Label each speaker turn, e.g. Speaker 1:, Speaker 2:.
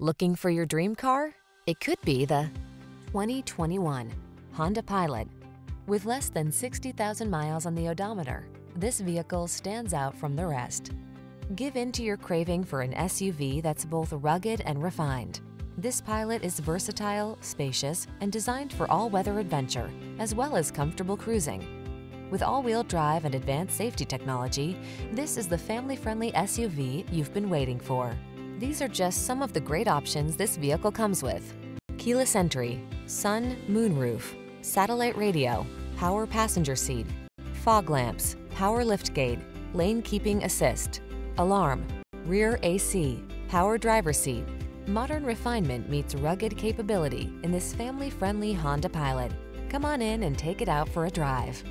Speaker 1: Looking for your dream car? It could be the 2021 Honda Pilot. With less than 60,000 miles on the odometer, this vehicle stands out from the rest. Give in to your craving for an SUV that's both rugged and refined. This Pilot is versatile, spacious, and designed for all-weather adventure, as well as comfortable cruising. With all-wheel drive and advanced safety technology, this is the family-friendly SUV you've been waiting for. These are just some of the great options this vehicle comes with. Keyless entry, sun, moonroof, satellite radio, power passenger seat, fog lamps, power liftgate, lane keeping assist, alarm, rear AC, power driver seat. Modern refinement meets rugged capability in this family-friendly Honda Pilot. Come on in and take it out for a drive.